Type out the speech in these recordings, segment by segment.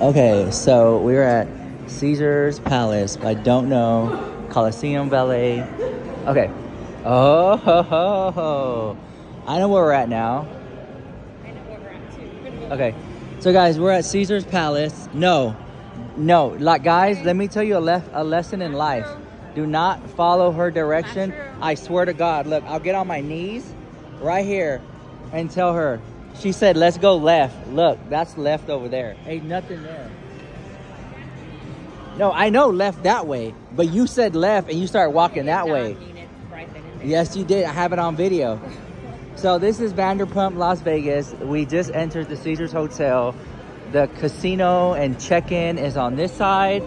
Okay, so we're at Caesar's Palace. I don't know Coliseum Ballet. Okay. Oh, ho, ho, ho. I know where we're at now. I know where we're at too. Okay, so guys, we're at Caesar's Palace. No, no, like guys, let me tell you a, lef- a lesson in life. Do not follow her direction. I swear to God. Look, I'll get on my knees right here and tell her. She said, "Let's go left." Look, that's left over there. Ain't nothing there. No, I know left that way, but you said left and you start walking that way. right then and there. Yes, you did. I have it on video. So this is Vanderpump, Las Vegas. We just entered the Caesars Hotel. The casino and check-in is on this side.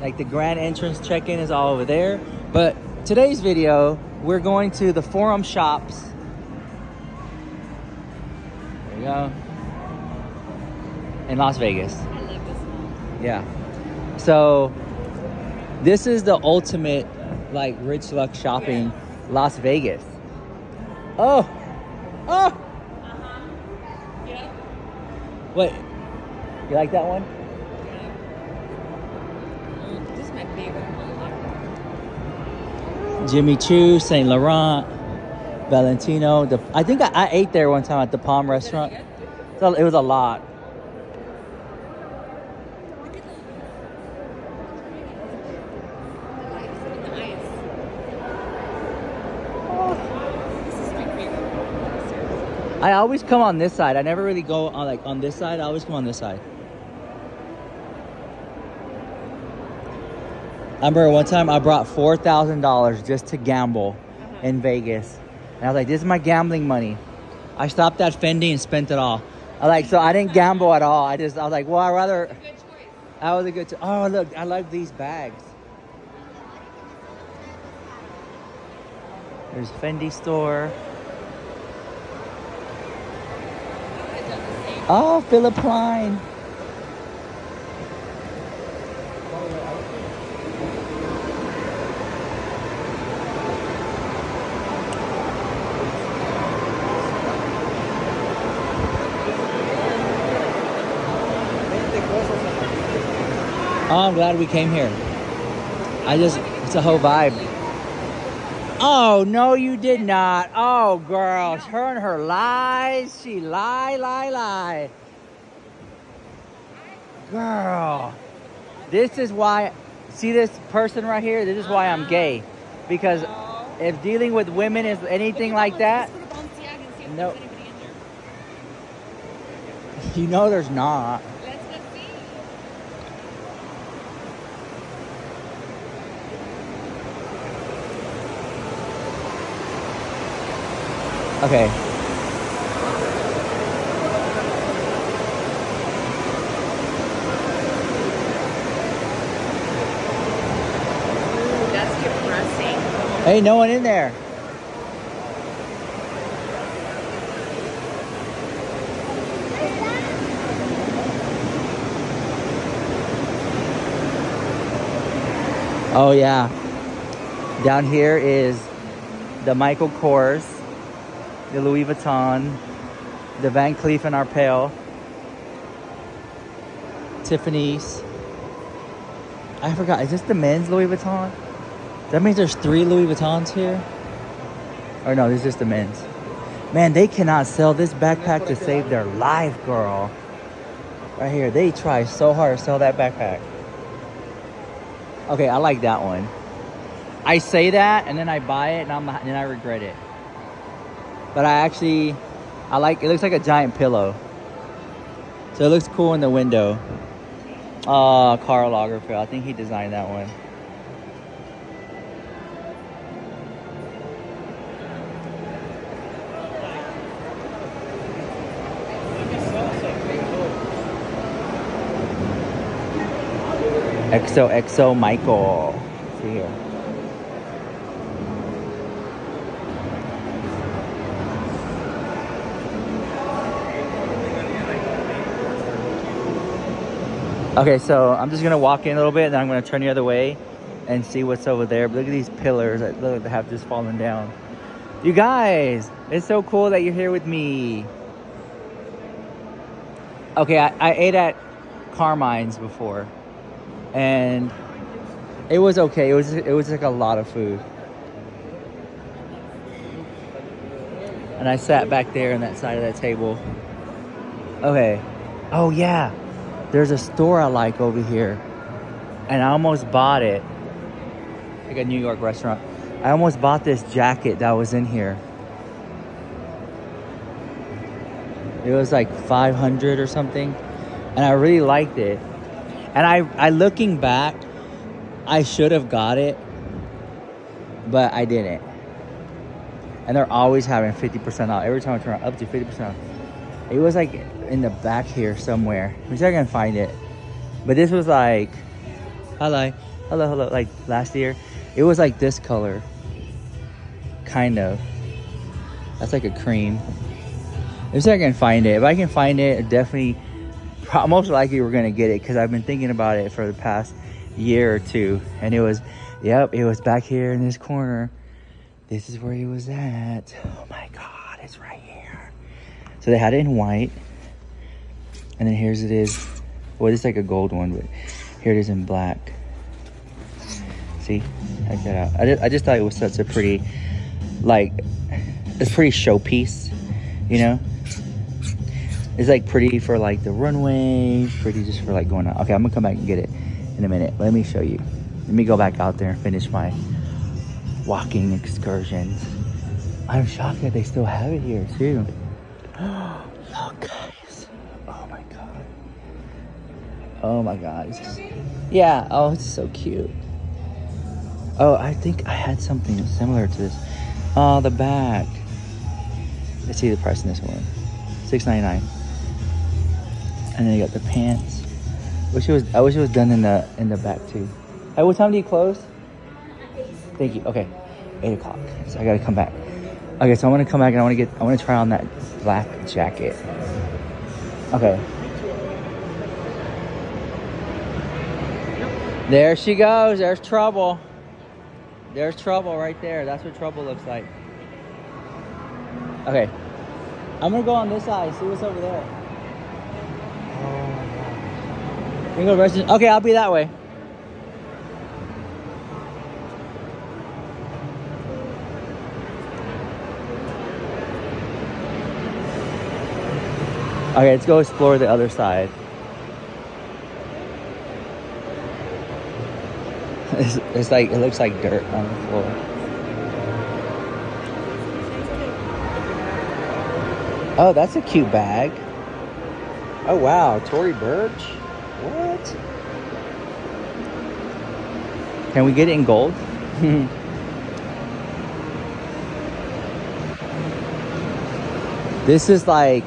Like the grand entrance check-in is all over there. But today's video, we're going to the Forum Shops. In Las Vegas. I love this one. Yeah. So this is the ultimate like Rich Lux shopping Las Vegas. Oh. Oh. Uh-huh. Yep. Wait. You like that one? Mm, This is my favorite one. Jimmy Choo, Saint Laurent, Valentino. The I think I, I ate there one time at the Palm restaurant. So it was a lot. I always come on this side. I never really go on like on this side. I always come on this side. I remember one time I brought four thousand dollars just to gamble Uh-huh. in Vegas, and I was like, "This is my gambling money." I stopped at Fendi and spent it all. I like so I didn't gamble at all. I just I was like, "Well, I rather." Good choice. That was a good. T- oh, look! I like these bags. There's Fendi store. I've done the same. Oh, Philipp Plein. Oh, I'm glad we came here. I just, it's a whole vibe. Oh, no, you did not. Oh, girl, her and her lies. She lie, lie, lie. Girl, this is why, see this person right here? This is why I'm gay. Because if dealing with women is anything like that, Let's go to Balenciaga and see if Nope. there's anybody in there. you know there's not. Let's go see. Okay. Ooh, that's depressing. Hey, no one in there. Oh yeah. Down here is the Michael Kors, the Louis Vuitton, the Van Cleef and Arpels, Tiffany's. I forgot. Is this the men's Louis Vuitton? That means there's three Louis Vuittons here? Or no, this is just the men's. Man, they cannot sell this backpack to save their life, girl. Right here, they try so hard to sell that backpack. Okay, I like that one. I say that and then I buy it and, I'm, and I regret it. But I actually, I like, it looks like a giant pillow. So it looks cool in the window. Uh, Karl Lagerfeld. I think he designed that one. XOXO Michael. See here. Okay, so I'm just gonna walk in a little bit, and then I'm gonna turn the other way and see what's over there. But look at these pillars that look that have just fallen down. You guys, it's so cool that you're here with me. Okay, I, I ate at Carmine's before, and it was okay. It was it was like a lot of food. And I sat back there on that side of that table. Okay. Oh yeah. There's a store I like over here. And I almost bought it. Like a New York restaurant. I almost bought this jacket that was in here. It was like 500 or something. And I really liked it. And I, I looking back, I should have got it, but I didn't. And they're always having 50% off. Every time I turn up to 50% off. It was like in the back here somewhere. Let me see if I can find it. But this was like, hello, hello, hello. Like last year, it was like this color. Kind of. That's like a cream. Let me see if I can find it. If I can find it, definitely, most likely we're gonna get it because I've been thinking about it for the past year or two. And it was, yep, it was back here in this corner. This is where he was at. Oh my God, it's right here. So they had it in white. And then here's it is. Well, it's like a gold one, but here it is in black. See, check that out. I just, I just thought it was such a pretty, like, it's pretty showpiece, you know? It's like pretty for like the runway, pretty just for like going out. Okay, I'm gonna come back and get it in a minute. Let me show you. Let me go back out there and finish my walking excursions. I'm shocked that they still have it here too. Look guys. Oh my god. Oh my god. Yeah, oh it's so cute. Oh, I think I had something similar to this. Oh, the back. Let's see the price in this one. Six ninety nine. And then you got the pants. Wish it was. I wish it was done in the in the back too. Hey, what time do you close? Thank you. Okay, eight o'clock. So I gotta come back. Okay, so I want to come back and I want to get. I want to try on that black jacket. Okay. There she goes. There's trouble. There's trouble right there. That's what trouble looks like. Okay. I'm gonna go on this side. See what's over there. You go rest. Okay, I'll be that way. Okay, let's go explore the other side. It's, it's like it looks like dirt on the floor. Oh, that's a cute bag. Oh wow, Tory Burch. What? Can we get it in gold? this is like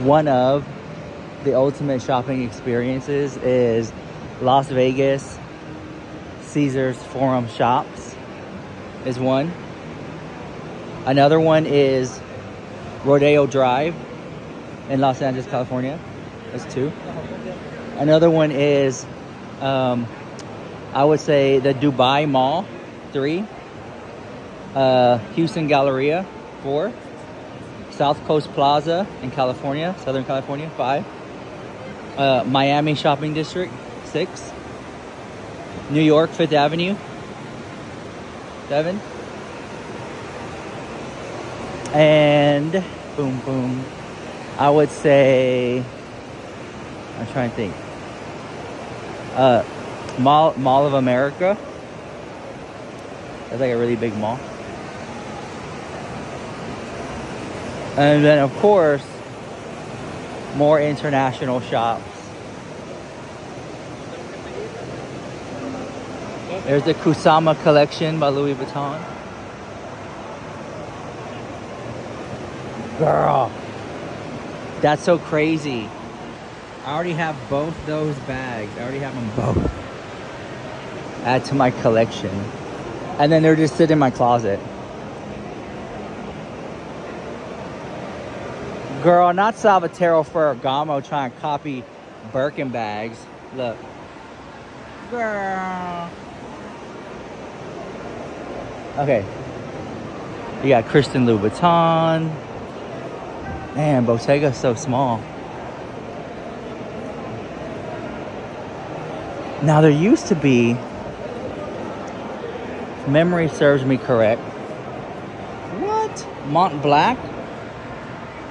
one of the ultimate shopping experiences is Las Vegas Caesars Forum Shops is one. Another one is Rodeo Drive in Los Angeles, California. That's two. Another one is, um, I would say, the Dubai Mall, three. Uh, Houston Galleria, four. South Coast Plaza in California, Southern California, five. Uh, Miami Shopping District, six. New York, Fifth Avenue, seven. And boom, boom. I would say, I'm trying to think. Uh, Mall, Mall of America. That's like a really big mall. And then, of course, more international shops. There's the Kusama collection by Louis Vuitton. Girl, that's so crazy. I already have both those bags. I already have them both. Add to my collection. And then they're just sitting in my closet. Girl, not Salvatore Ferragamo trying to copy Birkin bags. Look. Girl. Okay. You got Christian Louboutin. Man, Bottega's so small. Now there used to be, memory serves me correct. What? Montblanc?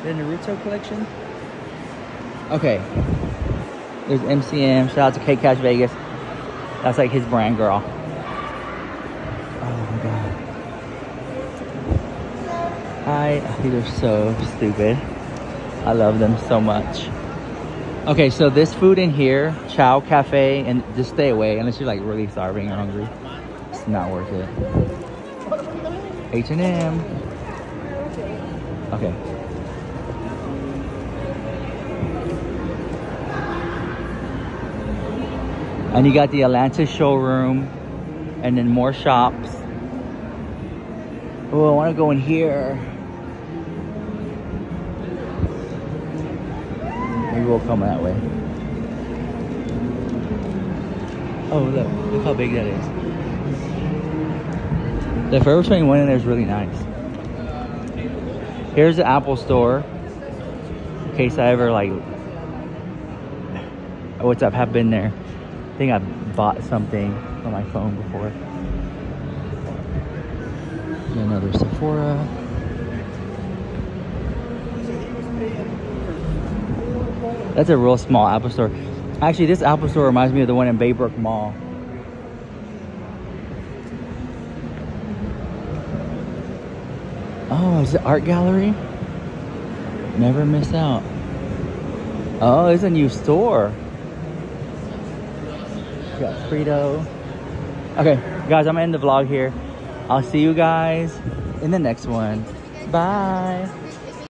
The Naruto collection? Okay. There's MCM. Shout out to K Cash Vegas. That's like his brand girl. Are so stupid. I love them so much. Okay, so this food in here, Chow Cafe, and just stay away unless you're like really starving or hungry. It's not worth it. H&M. Okay. And you got the Atlantis showroom and then more shops. Oh, I want to go in here. Maybe we'll come that way. Oh, look. Look how big that is. The Forever 21 in there is really nice. Here's the Apple store. In case I ever, like... What's up? Have been there. I think I bought something on my phone before. Another Sephora. That's a real small Apple store. Actually, this Apple store reminds me of the one in Baybrook Mall. Oh, is it art gallery? Never miss out. Oh, it's a new store. We got Frito. Okay, guys, I'm gonna end the vlog here. I'll see you guys in the next one. Bye.